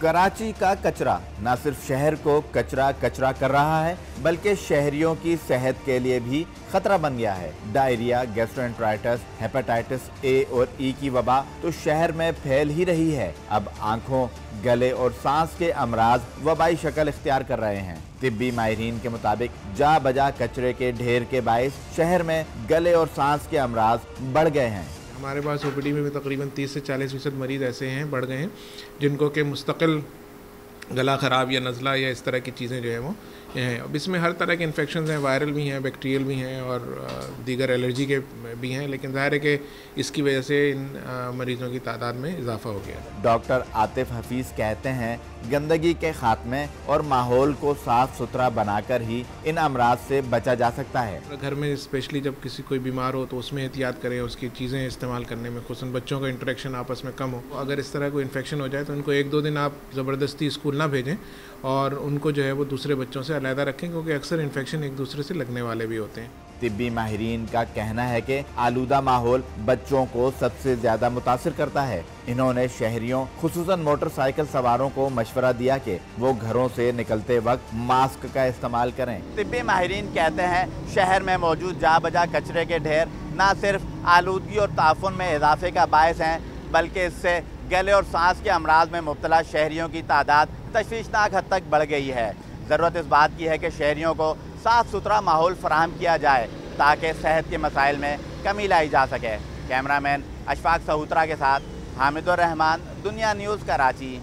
کراچی کا کچرا نہ صرف شہر کو کچرا کچرا کر رہا ہے، بلکہ شہریوں کی صحت کے لیے بھی خطرہ بن گیا ہے۔ ڈائریا گیسٹرینٹرائٹس ہیپاٹائٹس اے اور ای کی وبا تو شہر میں پھیل ہی رہی ہے۔ اب آنکھوں، گلے اور سانس کے امراض وبائی شکل اختیار کر رہے ہیں۔ طبی ماہرین کے مطابق جا بجا کچرے کے ڈھیر کے باعث شہر میں گلے اور سانس کے امراض بڑھ گئے ہیں۔ ہمارے پاس او پی ڈی میں بھی تقریباً تیس سے چالیس فیصد مریض ایسے ہیں، بڑھ گئے ہیں، جن کو کہ مستقل گلا خراب یا نزلہ یا اس طرح کی چیزیں جو ہیں وہ ہیں۔ اب اس میں ہر طرح کے انفیکشنز ہیں وائرل بھی ہیں بیکٹیریل بھی ہیں اور دیگر الرجی کے بھی ہیں لیکن ظاہر ہے کہ اس کی وجہ سے ان مریضوں کی تعداد میں اضافہ ہو گیا۔ ڈاکٹر عاطف حفیظ کہتے ہیں گندگی کے خاتمے اور ماحول کو صاف ستھرا بنا کر ہی ان امراض سے بچا جا سکتا ہے۔ گھر میں اسپیشلی جب کسی کوئی بیمار ہو تو اس میں احتیاط کریں اس کی چیزیں استعمال کرنے میں خصوصاً بچوں کا انٹریکشن آپس میں کم ہو۔ اگر اس طرح کوئی انفیکشن ہو جائے تو ان کو ایک دو دن آپ زبردستی اسکول نہ بھیجیں اور ان کو جو ہے وہ دوسرے بچوں سے علیحدہ رکھیں کیونکہ اکثر انفیکشن ایک دوسرے سے لگنے والے بھی ہوتے ہیں۔ طبی ماہرین کا کہنا ہے کہ آلودہ ماحول بچوں کو سب سے زیادہ متاثر کرتا ہے۔ انہوں نے شہریوں خصوصاً موٹر سائیکل سواروں کو مشورہ دیا کہ وہ گھروں سے نکلتے وقت ماسک کا استعمال کریں۔ طبی ماہرین کہتے ہیں شہر میں موجود جا بجا کچرے کے ڈھیر نہ صرف آلودگی اور تعفن میں اضافے کا باعث ہیں بلکہ اس سے گلے اور سانس کے امراض میں مبتلا شہریوں کی تعداد تشویشناک حد تک بڑھ گئی ہے۔ ضرورت اس بات کی ہے کہ شہریوں کو صاف ستھرا ماحول فراہم کیا جائے تاکہ صحت کے مسائل میں کمی لائی جا سکے۔ کیمرہ مین اشفاق سہوترا کے ساتھ حامد الرحمان دنیا نیوز کراچی۔